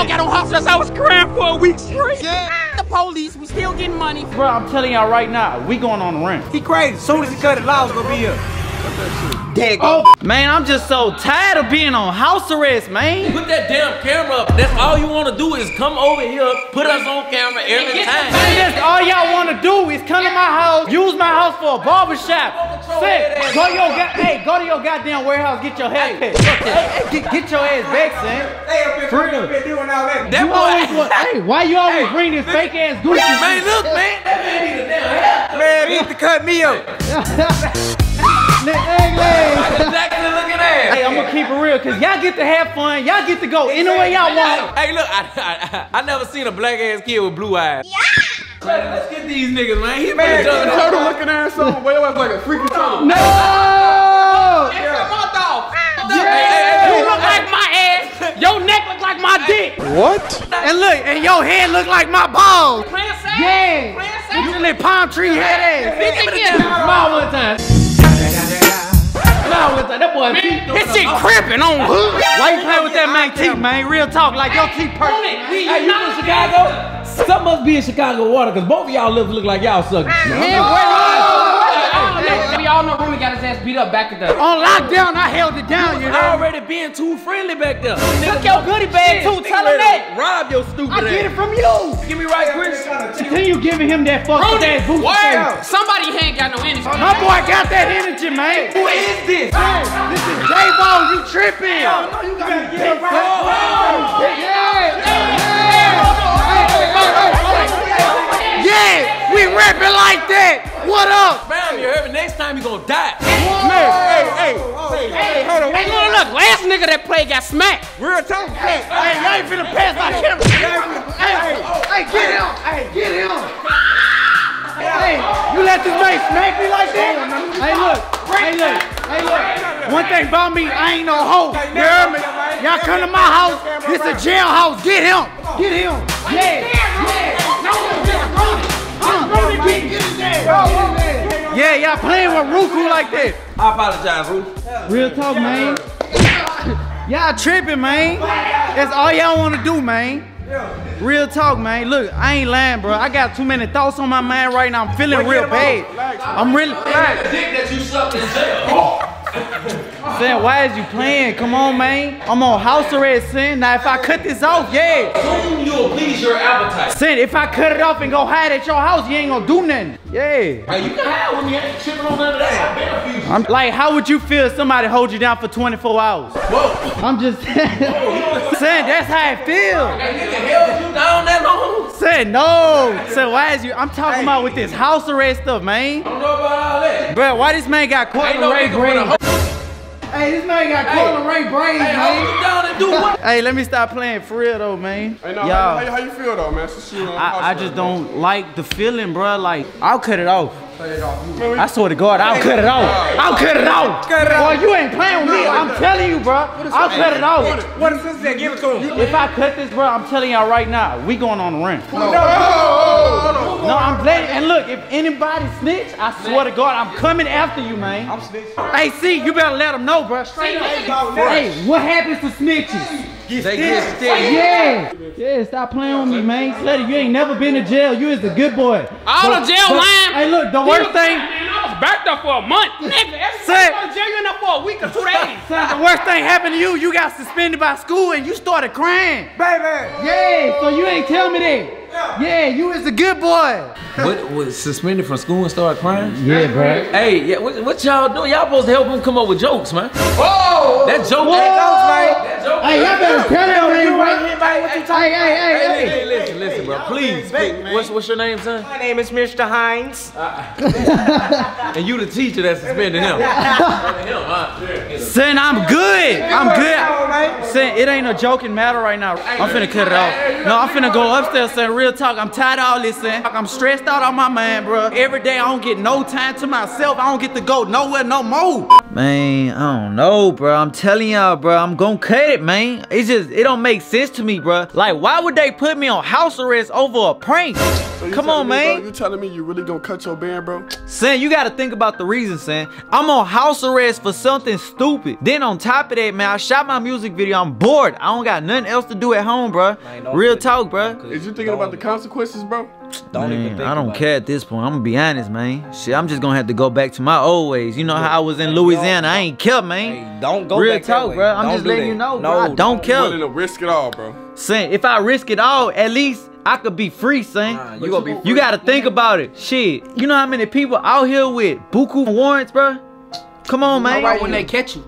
dog got on house arrest. I was crying for a week straight. Yeah. Ah, the police, we still getting money. Bro, I'm telling y'all right now, we going on the run. He crazy. Soon as he cut it, Law's gonna be here. There oh, man, I'm just so tired of being on house arrest, man. Put that damn camera up. That's all you want to do is come over here, put us on camera every time. Man, that's all y'all want to do is come to my house, use my house for a barber shop. Sit, go to your hey, go to your goddamn warehouse, get your hair cut. Hey, hey, get, get your ass back, son. Hey, up here, up here doing all that. That you always want, hey, why you always bring this fake ass goofy? Man, look, man, that man need a damn hair. Man, he need to cut me up. exactly looking at. Hey, I'm gonna keep it real, cause y'all get to have fun. Y'all get to go any way y'all want. Hey, look, I, I, I, never seen a black ass kid with blue eyes. Yeah. Let's get these niggas, man. He man, the turtle looking ass on. Way up like a freaky turtle. No. Yeah. my dog. Yeah. You look like my ass. Your neck look like my dick. What? And look, and your head look like my balls. Playing safe. Yeah. Playing safe. You that palm tree head ass. Smile one time. That boy, his shit crimping on hood. Why you playing with that man teeth, man? Real talk, like your teeth perfect. Hey, you from Chicago? Something must be in Chicago water, cause both of y'all lips look like y'all suck. Man, where we all know Rumi got his ass beat up back at the. On lockdown, I held it down, you know. already being too friendly back there. Took your goodie bag too, tell him that. Rob your stupid I ass. get it from you. Give me right, Chris. Continue giving him that fucked up ass boot. Wow. Somebody ain't got no energy. My boy got that energy, man. Who is this? Hey, this is J-Bo, you tripping. Oh, no, you got me big, bro. Yeah. Yeah, we rapping like that. What up? Bam, you heard me. Next time you gonna die. Man, hey, hey, hey, hey, hold on. Hey, look, look, last nigga that played got smacked. Real talk. Hey, hey, y'all ain't finna pass my camera. Hey, hey, hey, get him. Hey, get him. Hey, you let this man smack me like that? Hey, look. Hey, look. Hey, look. One thing about me, I ain't no hoe. You heard me? Y'all come to my house. This a jailhouse. Get him. Get him. Yeah. Yeah. Yeah, y'all playing with Ruku like that. I apologize, Ruku. Real talk, man. Y'all tripping, man. That's all y'all want to do, man. Real talk, man. Look, I ain't lying, bro. I got too many thoughts on my mind right now. I'm feeling real bad. I'm really. Saying, why is you playing? Come on, man. I'm on house arrest, son. Now, if I cut this off, yeah. Soon you'll please your appetite. Son, if I cut it off and go hide at your house, you ain't gonna do nothing. Yeah. Hey, you can hide with me. I ain't tripping on none of that. I've been I'm like, how would you feel if somebody hold you down for 24 hours? Whoa. I'm just saying, that's how it feels. Hey, nigga, held you down that long? Said no. So why is you? I'm talking about with this house arrest stuff, man. I don't know about all that. Bro, why this man got caught in no Ray Brain? Hey, this man got caught in Ray Brain, Hey, man. you down and do what? Hey, let me stop playing for real though, man. Hey, no, how, Y'all, how, how you feel though, man? Since you on I, I just arrest, don't like the feeling, bro. Like, I'll cut it off. Man. I swear to God, I'll cut it off. I'll cut it off. Boy, you ain't playing with me. I'm telling you, bro. I'll cut it off. What is this? Give it to him. If I cut this, bro, I'm telling y'all right now, we going on the run. No, I'm glad. And look, if anybody snitch, I swear to God, I'm coming after you, man. I'm snitching. Hey, see, you better let them know, bro. Straight up. Hey, what happens to snitches? They get sticky. Yeah. Yeah, stop playing with me, man. Sleddy, you ain't never been to jail. You is a good boy. All the jail But- line. Hey, look, the worst thing. Man, I was backed up for a month. Nigga, every Say- time I go to jail, you in there for a week or two days. Son, the worst thing happened to you, you got suspended by school and you started crying. Baby. Yeah, so you ain't tell me that. Yeah, you is a good boy. What was suspended from school and started crying? Yeah, bro. Hey, yeah, what, what y'all doing? Y'all supposed to help him come up with jokes, man. Whoa. That joke. Whoa. That joke. Hey, y'all better tell that man right. What you talking Hey, hey, hey, Hey, hey. hey, listen, listen, bro. Please, please. What's, what's your name, son? My name is Mr. Hines. Uh, and you the teacher that suspended him. him, huh? Son, I'm good. I'm good. Son, it ain't a joking matter right now. I'm finna cut it off. No, I'm finna go upstairs, son. Real talk. I'm tired of all this, son. I'm stressed out on my mind, bro. Every day I don't get no time to myself. I don't get to go nowhere no more. Man, I don't know, bro. I'm telling y'all, bro. I'm gonna cut it, man. It's just, it don't make sense to me, bro. Like, why would they put me on house arrest over a prank? So Come on, me, man. Bro, you telling me you really gonna cut your band, bro? Son, you gotta think about the reason, son. I'm on house arrest for something stupid. Then on top of that, man, I shot my music video. I'm bored. I don't got nothing else to do at home, bro. Man, Real talk, bro. Is you thinking about the consequences, bro? Don't even Man, think I don't about care at this point. I'm gonna be honest, man. Shit, I'm just gonna have to go back to my old ways. You know how I was in Louisiana. I ain't kept, man. Hey, don't go Real back that talk, way. bro. I'm Don't just letting that. you know, no, bro. I don't You care. willing to risk it all, bro. Son, if I risk it all, at least I could be free, son. Nah, you gonna be free. You gotta think about it. Shit, you know how many people out here with buku warrants, bro? Come on, man. Alright, when they catch you.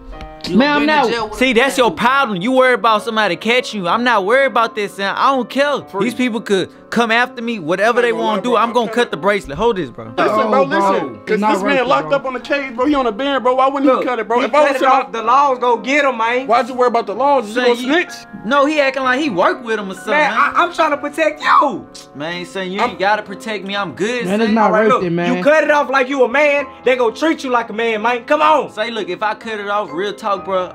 you Man, I'm be in jail not. See, them. that's your problem. You worry about somebody catching you. I'm not worried about this, son. I don't care. These people could come after me, whatever they want to do. I'm gonna cut the bracelet. Hold this, bro. Listen, bro, bro. listen. Cause this worth man it, locked bro. up on the cage, bro. He on a band, bro. Why wouldn't he cut it, bro? He If I was cut it sitting off, the laws go get him, man. why'd you worry about the laws? You Son, gonna snitch? No, he acting like he worked with him or something. Man, Man, I, I'm trying to protect you. man son, you ain't gotta protect me. I'm good. Man, son. it's not All right, worth look, it, man. you cut it off like you a man, they gonna treat you like a man, man. Come on. Say, look, if I cut it off, real talk, bro,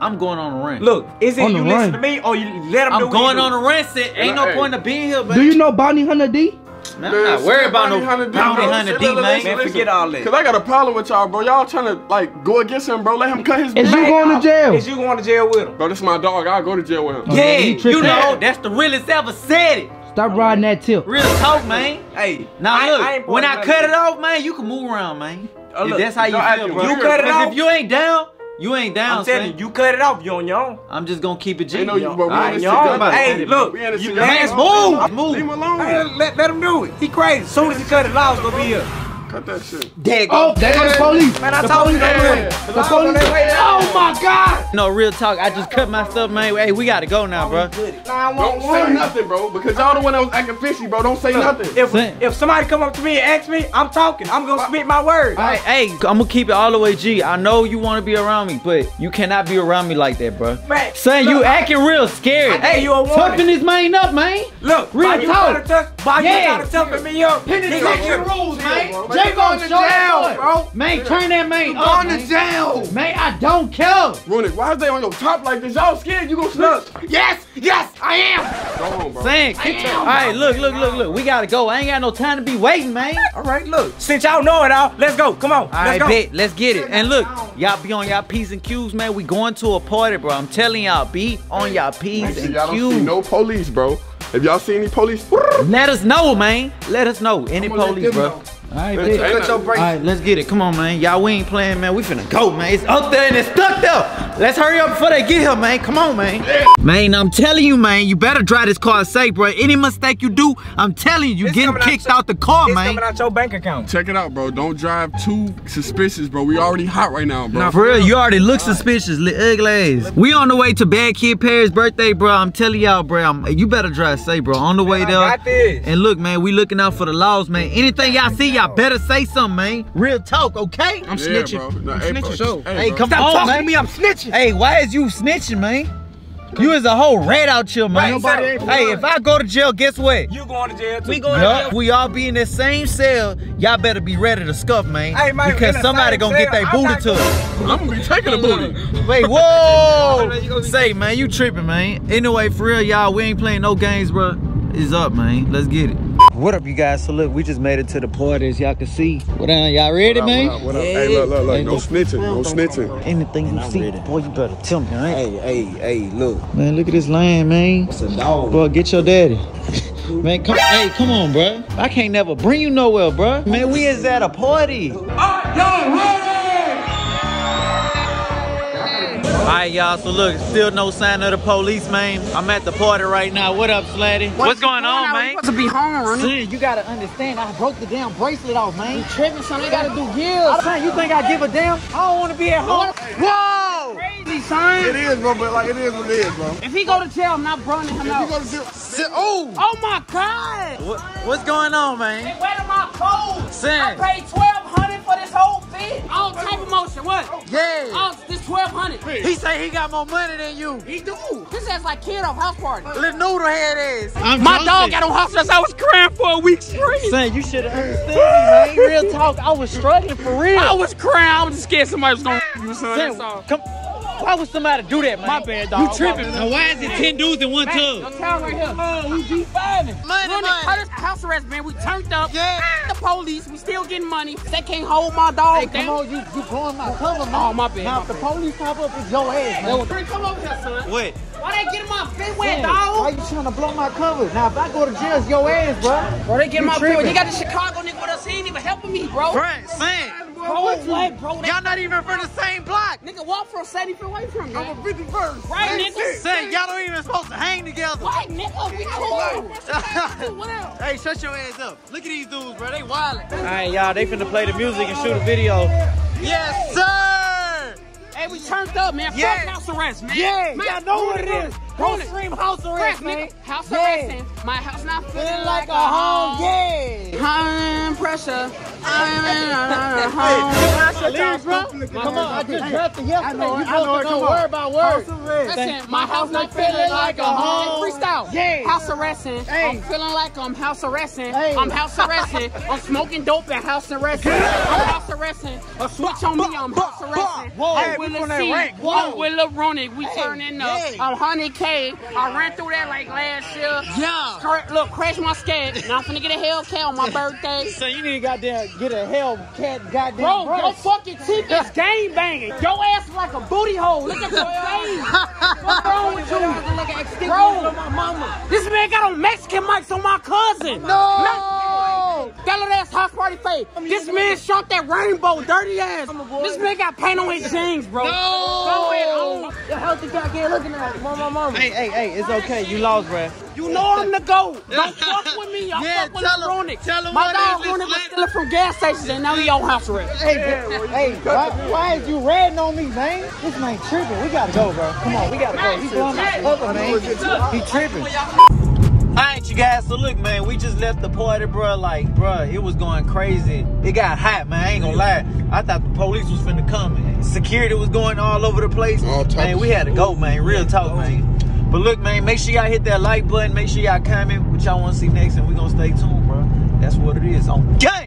I'm going on a run. Look, is it On the you listen run. to me or you let him do I'm what going on do? a run. Set. Ain't no Hey. point of being here, Do you know Bounty Hunter D? Man, I'm not worried about no bounty hunter D, man. Man, forget all that. Cause I got a problem with y'all, bro. Y'all trying to like go against him, bro. Let him cut his Is you band. going to jail? Is you going to jail with him? Bro, this is my dog. I'll go to jail with him. Oh, yeah, he you tripping. know, that's the realest ever said it. Stop riding that tip. Real talk, man. Hey, Now I- look, I when I cut it off, man, you can move around, man. Oh, if look, that's how you feel, bro. You cut it off? If you ain't down, you ain't down, I'm telling son. you, you cut it off, you on your. I'm just gonna keep it G. Ain't no you, bro. We All right, this Hey, look, We in this you together. let's move, Leave him alone. Hey, let, let him do it. He crazy. Soon as he cut it, Law's gonna be here. Cut that shit. Oh, there go the police. Man, I the told you police don't do on. The police. Oh my God. No, real talk. I just cut my stuff, man. Hey, we gotta go now, bro. Don't say nothing, bro. Because y'all the one that was acting fishy, bro. Don't say nothing. If if somebody come up to me and ask me, I'm talking. I'm gonna spit my words. Hey, hey, I'm gonna keep it all the way G. I know you wanna be around me, but you cannot be around me like that, bro. Man, Son, you look, I- acting real scared. hey, you a warning. Toughen this man up, man. Look, Real why you talk. Gotta touch, why Yeah. you gotta toughen me up? Penitentiary Nigga, rules, man. bro. Jay gonna to jail, bro. Man, turn that man up, Going man. to jail. Man, I don't care. Runik, why is they on your top like this? Y'all scared you gonna snitch? Yes, yes, I am. Go on, bro. Saying, all right, look, look, look, look. We gotta go. I ain't got no time to be waiting, man. All right, look. Since y'all know it all, let's go. Come on, All let's go. bet. Let's get it. And look, y'all be on y'all P's and Q's, man. We going to a party, bro. I'm telling y'all, be on y'all P's Make sure and y'all don't see Q's. no police, bro. If y'all see any police, Let us know, man. Let us know. Any police, bro. know. All right, Ain't bet. nothing. All right, let's get it. Come on, man. Y'all, we ain't playing, man. We finna go, man. It's up there and it's stuck there. Let's hurry up before they get here, man. Come on, man. Man, I'm telling you, man. You better drive this car safe, bro. Any mistake you do, I'm telling you, you getting coming out kicked out the car, It's man. coming out your bank account. Check it out, bro. Don't drive too suspicious, bro. We already hot right now, bro. Nah, For real, you already look suspicious, li- ugly ass. We on the way to Bad Kid Perry's birthday, bro. I'm telling y'all, bro. I'm, you better drive safe, bro. On the way I there. got this. And look, man, we looking out for the laws, man. Anything y'all see, y'all better say something, man. Real talk, okay? I'm snitching. Bro. No, hey, bro. sure. Hey, bro. come Stop on, talking man. to me. I'm snitching. Hey, why is you snitching, man? You is a whole rat out here, man. Right, Nobody ain't hey, if I go to jail, guess what? You going to jail too. We Yup, we all be in the same cell. Y'all better be ready to scuff, man. Hey, man, because somebody gonna get cell, their I'm booty not took. I'm gonna be taking a booty. Wait, whoa! Say, man, you tripping, man. Anyway, for real, y'all, we ain't playing no games, bro. It's up, man. Let's get it. What up, you guys? So look, we just made it to the party, as y'all can see. What up, y'all ready, man? What up, what up? Hey, look, look, look. No snitching. No snitching. Anything you see, boy, you better tell me, alright? Hey, hey, hey, look. Man, look at this lion, man. It's a dog. Boy, get your daddy. Man, come, hey, come on, bro. I can't never bring you nowhere, bro. Man, we is at a party. Alright, y'all, so look, still no sign of the police, man. I'm at the party right now. What up, Slatty? What's, going on, man? supposed to be home, Ronnie. You gotta understand, I broke the damn bracelet off, man. You tripping, son. They gotta do gills. Son, you think I give a damn? I don't wanna be at home. Whoa! Crazy, son. It is, bro, but like it is what it is, bro. If he go to jail, I'm not running him You out. gonna do? Sit, oh, Oh my God! What, what's going on, man? Where am I clothes? Son. I paid twelve hundred for this whole thing. All type of motion. What? Yeah. All this twelve hundred. He say he got more money than you. He do. This ass like kid off house party. Little noodle head ass. I'm My dog got on house arrest. I was crying for a week straight. Son, you should have understood me, man. Real talk, I was struggling for real. I was crying. I was just scared somebody was gonna you, son. That's all. Come, why would somebody do that, man? My bad, dog. You tripping, My man. Why is it 10 dudes in one Yo, tub? town right here. Oh, we G5. Money, Running money. cut us house arrest, man. We turned up. Yeah. Ah, the police. We still getting money. They can't hold my dog Hey, come down. on, you, you blowing my cover, man. Oh, my bad, Now, if the police pop up, it's your ass, Yo, man. Three, come over here, son. What? Why they getting my big wet, Man, Why you trying to blow my cover? Now, if I go to jail, it's your ass, bro. Bro, they getting You my tripping. big You got the Chicago nigga with us. He ain't even helping me, bro. Right, man. Bro, what, what, bro? Y'all not even from the same block. nigga, walk from 70 feet away from me. I'm a 51st. Right, nigga. Say, y'all don't even supposed to hang together. What, nigga? We cool. What else? Hey, shut your ass up. Look at these dudes, bro. They wildin'. All right, y'all. They finna play the music and shoot a video. Yes, sir. Hey, we turned up, man. Yeah. Fuck house arrest, man. Yeah, man, y'all know what it is. run is. Run Don't it. scream house arrest, Fresh, man. nigga. House Yeah. arresting. My house not feeling Feeling like a home, yeah. High pressure. I'm home. Leave, bro. Come on, I just dropped it yesterday. I know you it, I know it, supposed to know word by word. Listen, my house not feeling like a home. Freestyle. Yeah. House arresting. Hey. I'm feeling like I'm house arresting. Hey. I'm house arresting. I'm smoking dope and house arresting. I'm house arresting. A switch on me, I'm house arresting. Whoa. I'm Hey, we Willa on that C. rank. Whoa. I'm Willa Runik. We Hey. turning up. I'm 100K. I ran through that like last year. Yeah. Look, crash my scat. Now I'm finna get a Hellcat on my birthday. So you need to goddamn get a Hellcat goddamn Bro, brush. your fucking teeth is game banging. Your ass like a booty hole. Look at your face. What's wrong with you? Bro, this man got on Mexican mics on my cousin. No. That ass house. This man shot that rainbow, dirty ass. This man got paint on his jeans, bro. Go ahead, on. The healthy guy here looking at mama, mama. Hey, hey, hey, it's okay. You lost, bruh. You know I'm the GOAT. Don't fuck with me. I Yeah, fuck with tell him- Runik. tell him My what dog is Runik was stealing from gas stations and now he on house arrest. Hey, hey, why, why is you ratting on me, man? This man tripping. We gotta go, bro. Come on, we gotta go. He's blowing my cover, man. He tripping. You guys. So look, man, we just left the party, bro. Like, bro, it was going crazy. It got hot, man. I ain't gonna lie. I thought the police was finna come. Man. Security was going all over the place. All Man, we had to go, man. Real talk, man. But look, man, make sure y'all hit that like button. Make sure y'all comment what y'all want to see next, and we gonna stay tuned, bro. That's what it is on game.